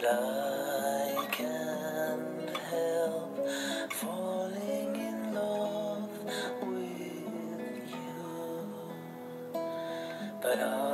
But I can't help falling in love with you. But I